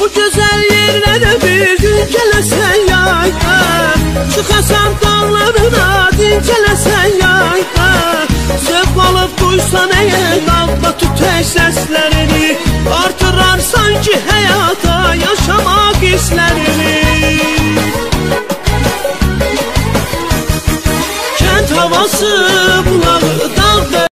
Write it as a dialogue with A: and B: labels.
A: Bu güzel yerlere bir gün gelesen yayda Çıkasan dağlarına dincelesen yayda Sök balıp duysan eğer dalga tüteş seslerini Artırar sanki hayata yaşamak hislerini. Kent havası bu